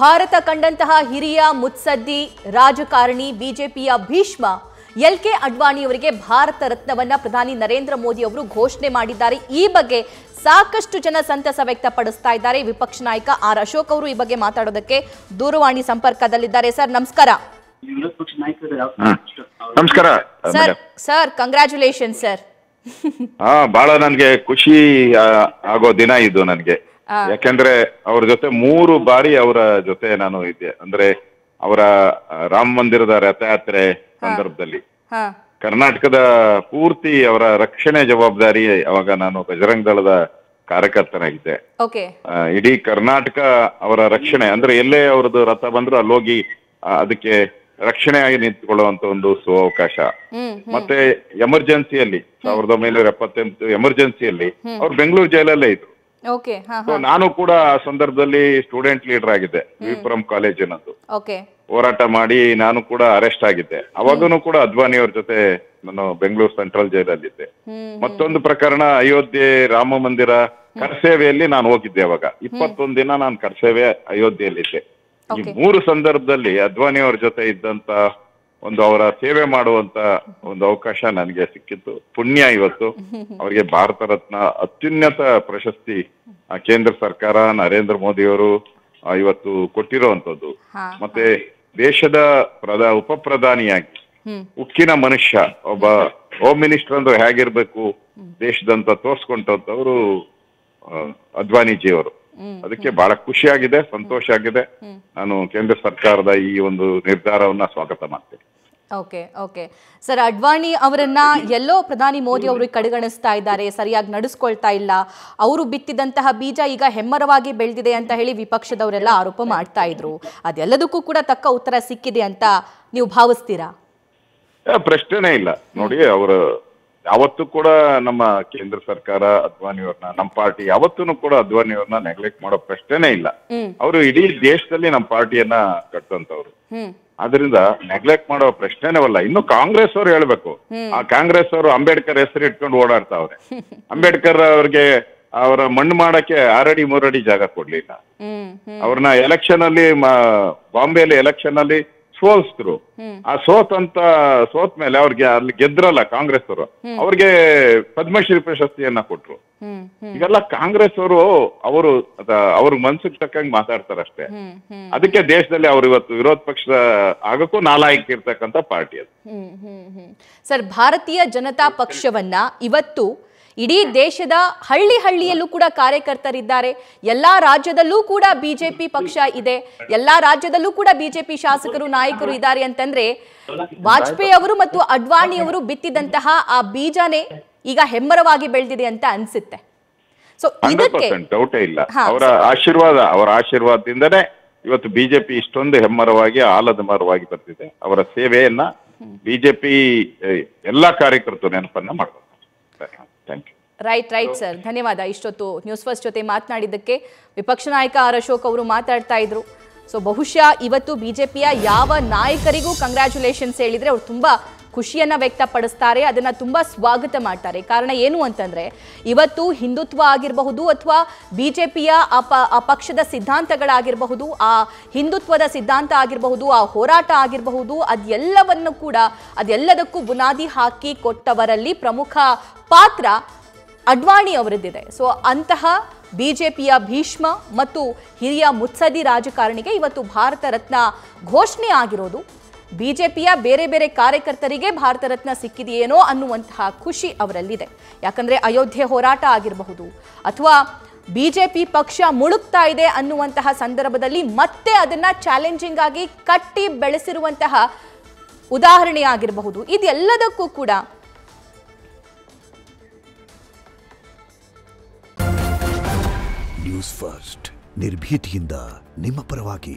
ಭಾರತ ಕಂಡಂತಹ ಹಿರಿಯ ಮುತ್ಸದ್ದಿ ರಾಜಕಾರಣಿ ಬಿಜೆಪಿಯ ಭೀಷ್ಮ ಎಲ್ ಕೆ ಅಡ್ವಾಣಿಯವರಿಗೆ ಭಾರತ ರತ್ನವನ್ನ ಪ್ರಧಾನಿ ನರೇಂದ್ರ ಮೋದಿ ಅವರು ಘೋಷಣೆ ಮಾಡಿದ್ದಾರೆ. ಈ ಬಗ್ಗೆ ಸಾಕಷ್ಟು ಜನ ಸಂತಸ ವ್ಯಕ್ತಪಡಿಸ್ತಾ ಇದ್ದಾರೆ. ವಿಪಕ್ಷ ನಾಯಕ ಆರ್ ಅಶೋಕ್ ಅವರು ಈ ಬಗ್ಗೆ ಮಾತಾಡೋದಕ್ಕೆ ದೂರವಾಣಿ ಸಂಪರ್ಕದಲ್ಲಿದ್ದಾರೆ. ಸರ್ ನಮಸ್ಕಾರ. ನಮಸ್ಕಾರ ಸರ್ ಸರ್ ಕಂಗ್ರಾಚುಲೇಷನ್ ಸರ್ ಹಾ ಬಹಳ ನನಗೆ ಖುಷಿ ಆಗೋ ದಿನ ಇದು ನನ್ಗೆ. ಯಾಕೆಂದ್ರೆ ಅವ್ರ ಜೊತೆ ಮೂರು ಬಾರಿ ಅವರ ಜೊತೆ ನಾನು ಇದ್ದೆ. ಅಂದ್ರೆ ಅವರ ರಾಮ ಮಂದಿರದ ರಥಯಾತ್ರೆ ಸಂದರ್ಭದಲ್ಲಿ. ಕರ್ನಾಟಕದ ಪೂರ್ತಿ ಅವರ ರಕ್ಷಣೆ ಜವಾಬ್ದಾರಿ ಅವಾಗ ನಾನು ಬಜರಂಗ ದಳದ ಕಾರ್ಯಕರ್ತನಾಗಿದ್ದೆ. ಇಡೀ ಕರ್ನಾಟಕ ಅವರ ರಕ್ಷಣೆ ಅಂದ್ರೆ ಎಲ್ಲೇ ಅವ್ರದ್ದು ರಥ ಬಂದ್ರು ಅಲ್ಲೋಗಿ ಹೋಗಿ ಅದಕ್ಕೆ ರಕ್ಷಣೆಯಾಗಿ ನಿಂತ್ಕೊಳ್ಳುವಂತ ಒಂದು ಸುವಕಾಶ ಮತ್ತೆ ಎಮರ್ಜೆನ್ಸಿಯಲ್ಲಿ ಸಾವಿರದ ಒಂಬೈನೂರ ಎಪ್ಪತ್ತೆಂಟು ಎಮರ್ಜೆನ್ಸಿಯಲ್ಲಿ ಅವ್ರು ಬೆಂಗಳೂರು ಜೈಲಲ್ಲೇ ಇದ್ರು. ಸೊ ನಾನು ಕೂಡ ಆ ಸಂದರ್ಭದಲ್ಲಿ ಸ್ಟೂಡೆಂಟ್ ಲೀಡರ್ ಆಗಿದ್ದೆ ವಿಪುರಂ ಕಾಲೇಜಿನದ್ದು ಹೋರಾಟ ಮಾಡಿ ನಾನು ಕೂಡ ಅರೆಸ್ಟ್ ಆಗಿದ್ದೆ. ಅವಾಗನು ಕೂಡ ಅದ್ವಾನಿ ಅವ್ರ ಜೊತೆ ನಾನು ಬೆಂಗಳೂರು ಸೆಂಟ್ರಲ್ ಜೈಲಲ್ಲಿದ್ದೆ ಇದ್ದೆ ಮತ್ತೊಂದು ಪ್ರಕರಣ ಅಯೋಧ್ಯೆ ರಾಮ ಮಂದಿರ ಕರ್ಸೇವೆಯಲ್ಲಿ ನಾನು ಹೋಗಿದ್ದೆ ಅವಾಗ. ಇಪ್ಪತ್ತೊಂದು ದಿನ ನಾನು ಕರ್ಸೇವೆ ಅಯೋಧ್ಯೆಯಲ್ಲಿದ್ದೆ. ಈ ಮೂರು ಸಂದರ್ಭದಲ್ಲಿ ಅದ್ವಾನಿ ಅವ್ರ ಜೊತೆ ಇದ್ದಂತ ಒಂದು ಅವರ ಸೇವೆ ಮಾಡುವಂತ ಒಂದು ಅವಕಾಶ ನನಗೆ ಸಿಕ್ಕಿತ್ತು. ಪುಣ್ಯ ಇವತ್ತು. ಅವರಿಗೆ ಭಾರತ ರತ್ನ ಅತ್ಯುನ್ನತ ಪ್ರಶಸ್ತಿ ಆ, ಕೇಂದ್ರ ಸರ್ಕಾರ ನರೇಂದ್ರ ಮೋದಿ ಅವರು ಇವತ್ತು ಕೊಟ್ಟಿರುವಂತದ್ದು ಮತ್ತೆ ದೇಶದ ಪ್ರಧಾ ಉಪ ಪ್ರಧಾನಿಯಾಗಿ ಉಕ್ಕಿನ ಮನುಷ್ಯ ಒಬ್ಬ ಹೋಮ್ ಮಿನಿಸ್ಟರ್ ಅಂದ್ರೆ ಹೇಗಿರ್ಬೇಕು ದೇಶದಂತ ತೋರ್ಸ್ಕೊಂಡವರು ಅದ್ವಾನಿಜಿ ಅವರು ಅದಕ್ಕೆ ಬಹಳ ಖುಷಿಯಾಗಿದೆ ಸಂತೋಷ ಆಗಿದೆ. ನಾನು ಕೇಂದ್ರ ಸರ್ಕಾರದ ಈ ಒಂದು ನಿರ್ಧಾರವನ್ನ ಸ್ವಾಗತ ಮಾಡ್ತೇನೆ. Okay okay. ಸರ್ ಅಡ್ವಾಣಿ ಅವರನ್ನ ಎಲ್ಲೋ ಪ್ರಧಾನಿ ಮೋದಿ ಅವರು ಕಡೆಗಣಿಸ್ತಾ ಇದ್ದಾರೆ ಸರಿಯಾಗಿ ನಡೆಸ್ಕೊಳ್ತಾ ಇಲ್ಲ. ಅವರು ಬಿತ್ತಿದಂತಹ ಬೀಜ ಈಗ ಹೆಮ್ಮರವಾಗಿ ಬೆಳೆದಿದೆ ಅಂತ ಹೇಳಿ ವಿಪಕ್ಷದವರೆಲ್ಲ ಆರೋಪ ಮಾಡ್ತಾ ಇದ್ರು. ಅದೆಲ್ಲದಕ್ಕೂ ಕೂಡ ತಕ್ಕ ಉತ್ತರ ಸಿಕ್ಕಿದೆ ಅಂತ ನೀವು ಭಾವಿಸ್ತೀರಾ? ಪ್ರಶ್ನೆನೇ ಇಲ್ಲ. ನೋಡಿ ಅವರು ಯಾವತ್ತೂ ಕೂಡ ನಮ್ಮ ಕೇಂದ್ರ ಸರ್ಕಾರ ಅದ್ವಾನಿಯವ್ರನ್ನ ನಮ್ಮ ಪಾರ್ಟಿ ಯಾವತ್ತೂ ಕೂಡ ಅದ್ವಾನಿಯವ್ರನ್ನ ನೆಗ್ಲೆಕ್ಟ್ ಮಾಡೋ ಪ್ರಶ್ನೆನೇ ಇಲ್ಲ. ಅವರು ಇಡೀ ದೇಶದಲ್ಲಿ ನಮ್ಮ ಪಾರ್ಟಿಯನ್ನ ಕಟ್ಟಂತವ್ರು ಹ್ಮ್. ಅದರಿಂದ ನೆಗ್ಲೆಕ್ಟ್ ಮಾಡೋ ಪ್ರಶ್ನೆನೇವಲ್ಲ ಇನ್ನು ಕಾಂಗ್ರೆಸ್ ಅವರು ಹೇಳ್ಬೇಕು. ಆ ಕಾಂಗ್ರೆಸ್ ಅವರು ಅಂಬೇಡ್ಕರ್ ಹೆಸರು ಇಟ್ಕೊಂಡು ಓಡಾಡ್ತಾವ್ರೆ ಅಂಬೇಡ್ಕರ್ ಅವ್ರಿಗೆ ಅವರ ಮಣ್ಣು ಮಾಡಕ್ಕೆ ಆರಡಿ ಮೂರಡಿ ಜಾಗ ಕೊಡ್ಲಿಲ್ಲ. ಅವ್ರನ್ನ ಎಲೆಕ್ಷನ್ ಅಲ್ಲಿ ಬಾಂಬೆಯಲ್ಲಿ ಎಲೆಕ್ಷನ್ ಅಲ್ಲಿ ಸೋಲ್ಸಿದ್ರು ಹ್ಮ್. ಆ ಸೋತಂತ ಸೋತ್ ಮೇಲೆ ಅವ್ರಿಗೆ ಅಲ್ಲಿ ಗೆದ್ರಲ್ಲ ಕಾಂಗ್ರೆಸ್ ಅವರು ಅವ್ರಿಗೆ ಪದ್ಮಶ್ರೀ ಪ್ರಶಸ್ತಿಯನ್ನ ಕೊಟ್ರು. ಇವೆಲ್ಲ ಕಾಂಗ್ರೆಸ್ ಅವರು ಅವರು ಅವ್ರ ಮನ್ಸಿಗೆ ತಕ್ಕಂಗೆ ಮಾತಾಡ್ತಾರಷ್ಟೇ. ಅದಕ್ಕೆ ದೇಶದಲ್ಲಿ ಅವ್ರು ಇವತ್ತು ವಿರೋಧ ಪಕ್ಷ ಆಗಕ್ಕೂ ನಾಲಾಯಕ್ ಇರ್ತಕ್ಕಂತ ಪಾರ್ಟಿ ಅದು. ಸರ್ ಭಾರತೀಯ ಜನತಾ ಪಕ್ಷವನ್ನ ಇವತ್ತು ಇಡೀ ದೇಶದ ಹಳ್ಳಿ ಹಳ್ಳಿಯಲ್ಲೂ ಕೂಡ ಕಾರ್ಯಕರ್ತರಿದ್ದಾರೆ. ಎಲ್ಲಾ ರಾಜ್ಯದಲ್ಲೂ ಕೂಡ ಬಿಜೆಪಿ ಪಕ್ಷ ಇದೆ. ಎಲ್ಲಾ ರಾಜ್ಯದಲ್ಲೂ ಕೂಡ ಬಿಜೆಪಿ ಶಾಸಕರು ನಾಯಕರು ಇದ್ದಾರೆ ಅಂತಂದ್ರೆ ವಾಜಪೇಯಿ ಅವರು ಮತ್ತು ಅಡ್ವಾಣಿ ಅವರು ಬಿತ್ತಿದಂತಹ ಆ ಬೀಜನೇ ಈಗ ಹೆಮ್ಮರವಾಗಿ ಬೆಳೆದಿದೆ ಅಂತ ಅನ್ಸುತ್ತೆ. ಸೊ ಇದಕ್ಕೆ ಡೌಟೇ ಇಲ್ಲ. ಅವರ ಆಶೀರ್ವಾದ ಅವರ ಆಶೀರ್ವಾದದಿಂದನೇ ಇವತ್ತು ಬಿಜೆಪಿ ಇಷ್ಟೊಂದು ಹೆಮ್ಮರವಾಗಿ ಆಲದ ಮರವಾಗಿ ಬರ್ತಿದೆ. ಅವರ ಸೇವೆಯನ್ನ ಬಿಜೆಪಿ ಎಲ್ಲಾ ಕಾರ್ಯಕರ್ತರು ನೆನಪನ್ನ ಮಾಡ್ತಾರೆ thank you right right sir ಧನ್ಯವಾದ. ಇಷ್ಟೊತ್ತು ನ್ಯೂಸ್ ಫಸ್ಟ್ ಜೊತೆ ಮಾತನಾಡಿದ್ದಕ್ಕೆ ವಿಪಕ್ಷ ನಾಯಕ ಆರ್ ಅಶೋಕ್ ಅವರು ಮಾತಾಡ್ತಾ ಇದ್ರು. ಸೊ ಬಹುಶಃ ಇವತ್ತು ಬಿಜೆಪಿಯ ಯಾವ ನಾಯಕರಿಗೂ ಕಂಗ್ರ್ಯಾಚುಲೇಷನ್ಸ್ ಹೇಳಿದ್ರೆ ಅವ್ರು ತುಂಬಾ ಖುಷಿಯನ್ನ ವ್ಯಕ್ತಪಡಿಸ್ತಾರೆ, ಅದನ್ನು ತುಂಬ ಸ್ವಾಗತ ಮಾಡ್ತಾರೆ. ಕಾರಣ ಏನು ಅಂತಂದರೆ, ಇವತ್ತು ಹಿಂದುತ್ವ ಆಗಿರಬಹುದು ಅಥವಾ ಬಿ ಜೆ ಪಿಯ ಅಪ ಪಕ್ಷದ ಸಿದ್ಧಾಂತಗಳಾಗಿರಬಹುದು, ಆ ಹಿಂದುತ್ವದ ಸಿದ್ಧಾಂತ ಆಗಿರಬಹುದು, ಆ ಹೋರಾಟ ಆಗಿರಬಹುದು, ಅದೆಲ್ಲವನ್ನು ಕೂಡ, ಅದೆಲ್ಲದಕ್ಕೂ ಬುನಾದಿ ಹಾಕಿ ಕೊಟ್ಟವರಲ್ಲಿ ಪ್ರಮುಖ ಪಾತ್ರ ಅಡ್ವಾಣಿ ಅವರದ್ದಿದೆ. ಸೊ ಅಂತಹ ಬಿ ಜೆ ಪಿಯ ಭೀಷ್ಮ ಮತ್ತು ಹಿರಿಯ ಮುತ್ಸದಿ ರಾಜಕಾರಣಿಗೆ ಇವತ್ತು ಭಾರತ ರತ್ನ ಘೋಷಣೆ ಆಗಿರೋದು. ಬಿಜೆಪಿಯ ಬೇರೆ ಬೇರೆ ಕಾರ್ಯಕರ್ತರಿಗೆ ಭಾರತ ರತ್ನ ಸಿಕ್ಕಿದೆಯೇನೋ ಅನ್ನುವಂತಹ ಖುಷಿ ಅವರಲ್ಲಿದೆ. ಯಾಕಂದ್ರೆ ಅಯೋಧ್ಯೆ ಹೋರಾಟ ಆಗಿರಬಹುದು ಅಥವಾ ಬಿಜೆಪಿ ಪಕ್ಷ ಮುಳುಗ್ತಾ ಇದೆ ಅನ್ನುವಂತಹ ಸಂದರ್ಭದಲ್ಲಿ ಮತ್ತೆ ಅದನ್ನ ಚಾಲೆಂಜಿಂಗ್ ಆಗಿ ಕಟ್ಟಿ ಬೆಳೆಸಿರುವಂತಹ ಉದಾಹರಣೆ ಆಗಿರಬಹುದು. ಇದೆಲ್ಲದಕ್ಕೂ ಕೂಡ ನ್ಯೂಸ್ ಫಸ್ಟ್ ನಿರ್ಭೀತಿಯಿಂದ ನಿಮ್ಮ ಪರವಾಗಿ.